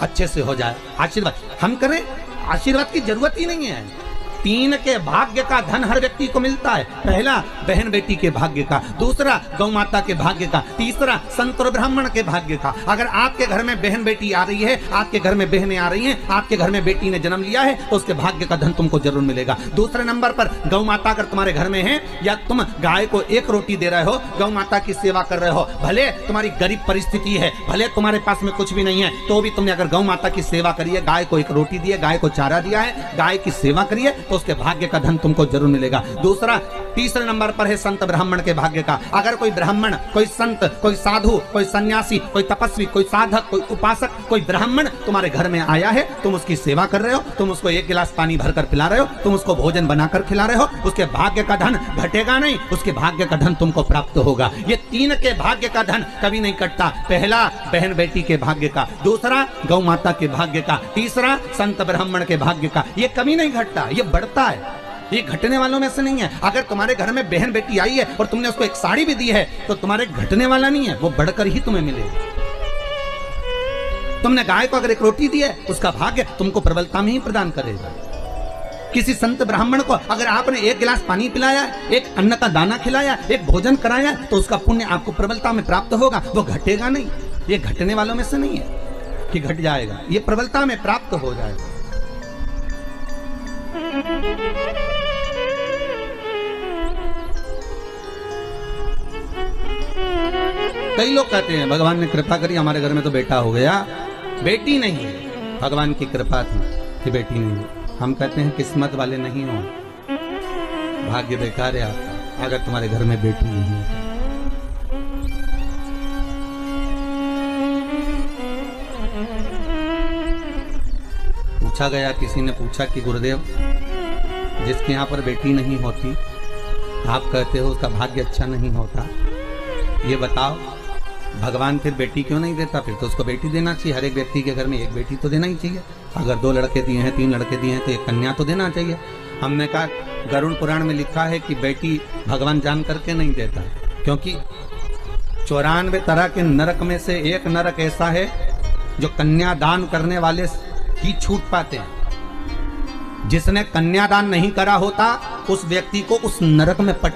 अच्छे से हो जाए। आशीर्वाद। हम करें आशीर्वाद की ज़रूरत ही नहीं है। तीन के भाग्य का धन हर व्यक्ति को मिलता है। पहला, बहन बेटी के भाग्य का। दूसरा, गौ माता के भाग्य का। तीसरा, संत और ब्राह्मण के भाग्य का। अगर आपके घर में बहन बेटी आ रही है, आपके घर में बहनें आ रही हैं, आपके घर में बेटी ने जन्म लिया है तो उसके भाग्य का धन तुमको ज़रूर मिलेगा। दूसरे नंबर पर, गौ माता अगर तुम्हारे घर में है, या तुम गाय को एक रोटी दे रहे हो, गौ माता की सेवा कर रहे हो, भले तुम्हारी गरीब परिस्थिति है, भले तुम्हारे पास में कुछ भी नहीं है तो भी तुमने अगर गौ माता की सेवा करी है, गाय को एक रोटी दी है, गाय को चारा दिया है, गाय की सेवा करिए तो उसके भाग्य का धन तुमको ज़रूर मिलेगा। दूसरा तीसरे नंबर पर है संत ब्राह्मण के भाग्य का। अगर कोई ब्राह्मण, कोई संत, कोई साधु, कोई सन्यासी, कोई तपस्वी, कोई साधक, कोई उपासक, कोई ब्राह्मण तुम्हारे घर में आया है, तुम उसकी सेवा कर रहे हो, तुम उसको एक गिलास पानी भरकर पिला रहे हो, तुम उसको भोजन बनाकर खिला रहे हो, उसके भाग्य का धन घटेगा नहीं, उसके भाग्य का धन तुमको प्राप्त होगा। ये तीन के भाग्य का धन कभी नहीं कटता। पहला, बहन बेटी के भाग्य का। दूसरा, गौ माता के भाग्य का। तीसरा, संत ब्राह्मण के भाग्य का। ये कभी नहीं घटता, ये बढ़ता है। ये घटने वालों में से नहीं है। अगर तुम्हारे घर में बहन बेटी आई है और तुमने उसको एक साड़ी भी दी है तो तुम्हारे घटने वाला नहीं है, वो बढ़कर ही तुम्हें मिलेगा। तुमने गाय को अगर एक रोटी दी है, उसका भाग्य तुमको प्रबलता में ही प्रदान करेगा। किसी संत ब्राह्मण को अगर आपने एक गिलास पानी पिलाया, एक अन्न का दाना खिलाया, एक भोजन कराया तो उसका पुण्य आपको प्रबलता में प्राप्त होगा, वो घटेगा नहीं। ये घटने वालों में से नहीं है कि घट जाएगा, ये प्रबलता में प्राप्त हो जाएगा। कई लोग कहते हैं, भगवान ने कृपा करी, हमारे घर में तो बेटा हो गया। बेटी नहीं भगवान की कृपा थी कि बेटी नहीं हम कहते हैं, किस्मत वाले नहीं हो। भाग्य बेकार है आपका, अगर तुम्हारे घर में बेटी नहीं है पूछा गया, किसी ने पूछा कि गुरुदेव, जिसके यहाँ पर बेटी नहीं होती, आप कहते हो उसका भाग्य अच्छा नहीं होता। ये बताओ भगवान फिर बेटी क्यों नहीं देता? फिर तो उसको बेटी देना चाहिए। हर एक व्यक्ति के घर में एक बेटी तो देना ही चाहिए। अगर दो लड़के दिए हैं, तीन लड़के दिए हैं तो एक कन्या तो देना चाहिए। हमने कहा गरुण पुराण में लिखा है कि बेटी भगवान जान करके नहीं देता। क्योंकि चौरानवे तरह के नरक में से एक नरक ऐसा है, जो कन्यादान करने वाले ही छूट पाते हैं। जिसने कन्यादान नहीं करा होता, उस व्यक्ति को उस नरक में पट